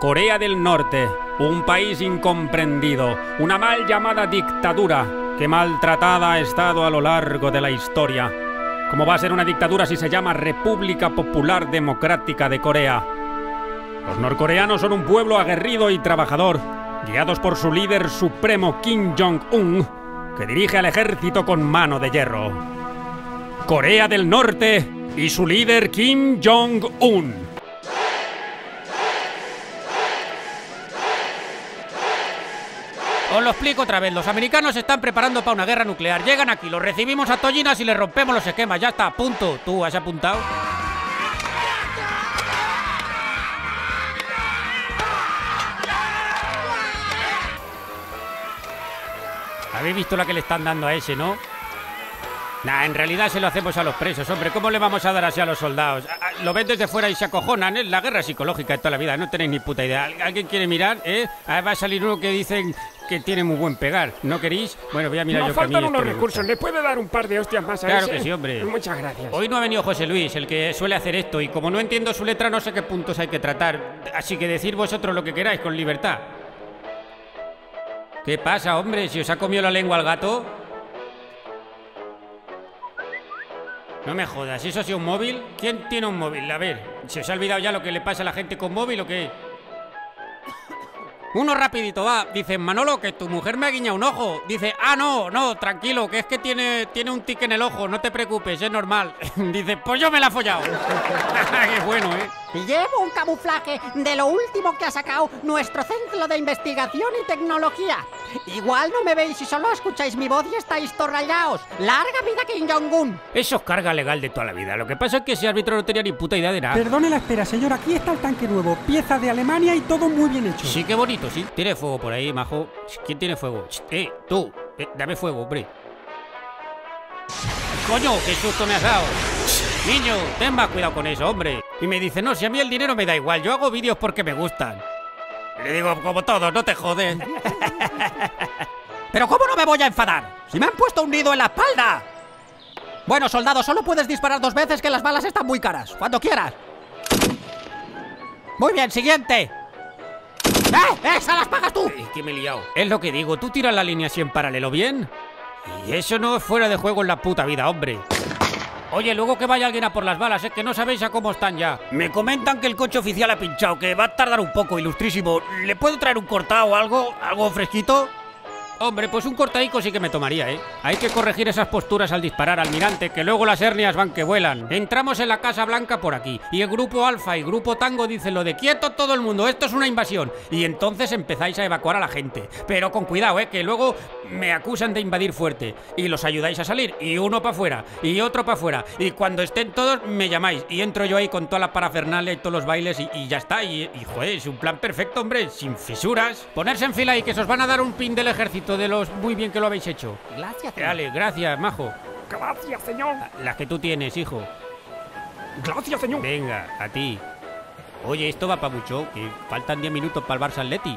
Corea del Norte, un país incomprendido, una mal llamada dictadura que maltratada ha estado a lo largo de la historia. ¿Cómo va a ser una dictadura si se llama República Popular Democrática de Corea? Los norcoreanos son un pueblo aguerrido y trabajador, guiados por su líder supremo Kim Jong-un, que dirige al ejército con mano de hierro. Corea del Norte y su líder Kim Jong-un. Os lo explico otra vez. Los americanos están preparando para una guerra nuclear. Llegan aquí, los recibimos a tollinas y les rompemos los esquemas. Ya está, punto. ¿Tú has apuntado? Habéis visto la que le están dando a ese, ¿no? Nah, en realidad se lo hacemos a los presos, hombre. ¿Cómo le vamos a dar así a los soldados? Lo ven desde fuera y se acojonan, ¿eh? La guerra psicológica de toda la vida, no tenéis ni puta idea. ¿Al- ¿Alguien quiere mirar, eh? Ah, va a salir uno que dicen que tiene muy buen pegar. ¿No queréis? Bueno, voy a mirar yo que a mí faltan unos recursos. ¿Le puede dar un par de hostias más a Claro ese? que sí, hombre. Muchas gracias. Hoy no ha venido José Luis, el que suele hacer esto, y como no entiendo su letra, no sé qué puntos hay que tratar. Así que decir vosotros lo que queráis con libertad. ¿Qué pasa, hombre? ¿Si os ha comido la lengua al gato? No me jodas, ¿eso ha sido un móvil? ¿Quién tiene un móvil? A ver, ¿se os ha olvidado ya lo que le pasa a la gente con móvil o qué? Uno rapidito, va. Dice, Manolo, que tu mujer me ha guiñado un ojo. Dice, ah, no, no, tranquilo, que es que tiene, tiene un tic en el ojo, no te preocupes, es normal. Dice, pues yo me la he follado. Qué bueno, ¿eh? Llevo un camuflaje de lo último que ha sacado nuestro centro de investigación y tecnología. Igual no me veis si solo escucháis mi voz y estáis torrallaos. ¡Larga vida Kim Jong-un! Eso es carga legal de toda la vida. Lo que pasa es que ese árbitro no tenía ni puta idea de nada. Perdone la espera, señor. Aquí está el tanque nuevo. Pieza de Alemania y todo muy bien hecho. Sí, qué bonito, sí. Tiene fuego por ahí, majo. ¿Quién tiene fuego? Eh, tú. Eh, dame fuego, hombre. Coño, qué susto me has dado. Niño, ten más cuidado con eso, hombre. Y me dice, no, si a mí el dinero me da igual, yo hago vídeos porque me gustan. Le digo, como todos, no te jodes. ¿Pero cómo no me voy a enfadar? ¡Si me han puesto un nido en la espalda! Bueno, soldado, solo puedes disparar dos veces que las balas están muy caras. Cuando quieras. Muy bien, siguiente. ¡Eh! ¡Esa las pagas tú! Es que me he liado. Es lo que digo, tú tiras la línea así en paralelo bien. Y eso no es fuera de juego en la puta vida, hombre. Oye, luego que vaya alguien a por las balas, es que no sabéis a cómo están ya. Me comentan que el coche oficial ha pinchado, que va a tardar un poco, ilustrísimo. ¿Le puedo traer un cortado o algo? ¿Algo fresquito? Hombre, pues un cortadico sí que me tomaría, ¿eh? Hay que corregir esas posturas al disparar, almirante, que luego las hernias van que vuelan. Entramos en la Casa Blanca por aquí, y el grupo Alfa y grupo Tango dicen lo de quieto todo el mundo, esto es una invasión. Y entonces empezáis a evacuar a la gente. Pero con cuidado, ¿eh? Que luego me acusan de invadir fuerte. Y los ayudáis a salir, y uno para afuera, y otro para afuera. Y cuando estén todos, me llamáis. Y entro yo ahí con toda la parafernalia y todos los bailes, y, y ya está. Y, y, joder, es un plan perfecto, hombre, sin fisuras. Ponerse en fila y que se os van a dar un pin del ejército de los muy bien que lo habéis hecho. Gracias. Dale, gracias, majo. Gracias, señor. Las que tú tienes, hijo. Gracias, señor. Venga, a ti. Oye, esto va para mucho, que faltan 10 minutos para el Barça Atleti.